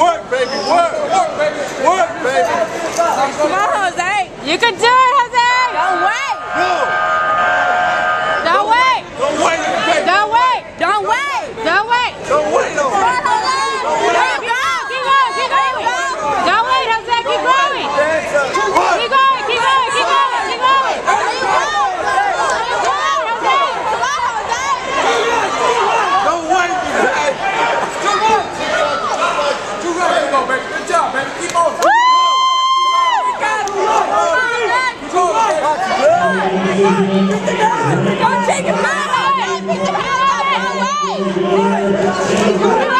Work, baby, work, work, baby, work, baby. You can do it, Don't take it back! Don't take it back!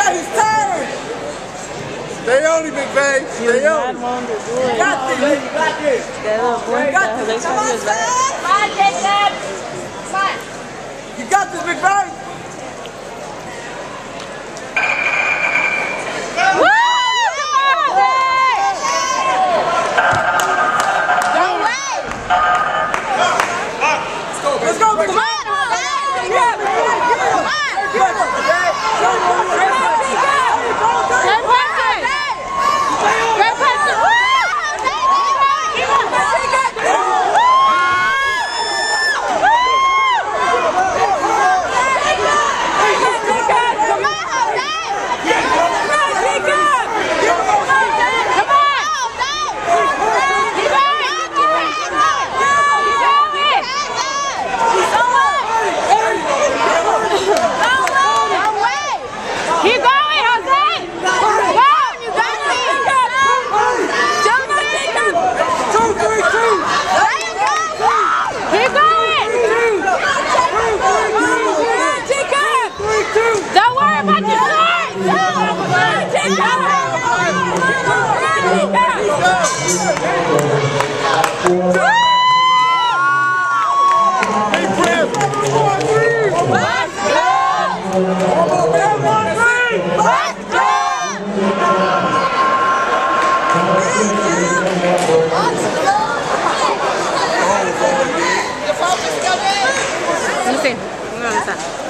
Everybody's tired. Stay on him, McVay. Stay on him. You got this. You got this. That little boy got this. Come on, son. Come on, Jacob. Come on. You got this, McVay. Listen, I'm going to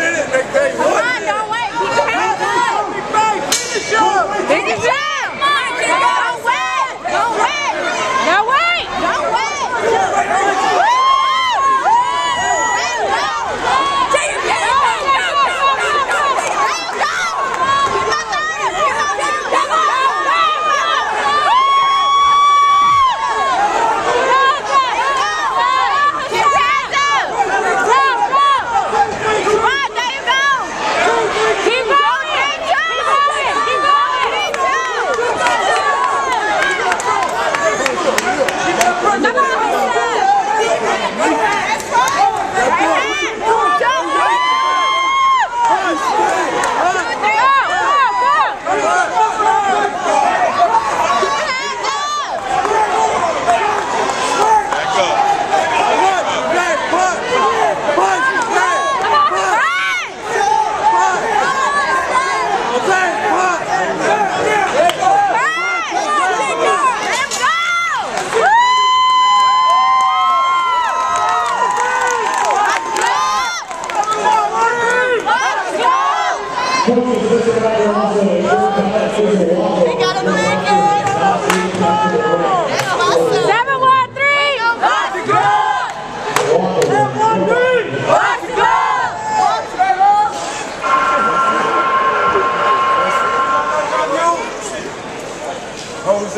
minute, they.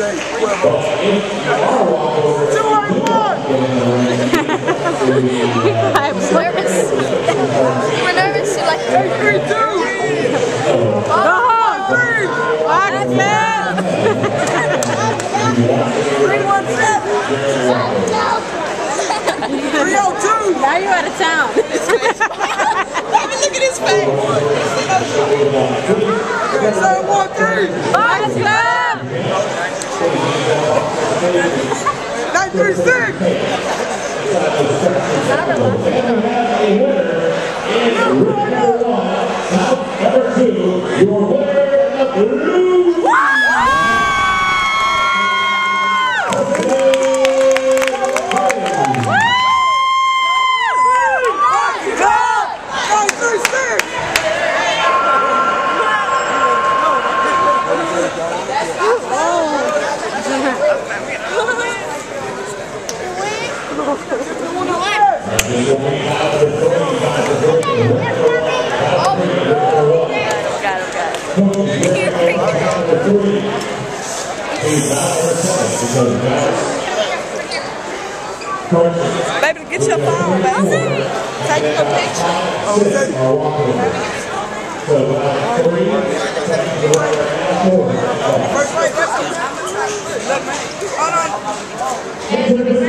Wednesday. Two one! I'm nervous. We're nervous, you like Hey, three, two! Oh, three! Lock man! Three, one, seven! Three, oh, two! Now you're out of town. look at his face! Three, seven, one, three! Lock! Nine, three, six. Baby, get your phone, baby. Take a picture. First rate, that's it. Look. Hold on.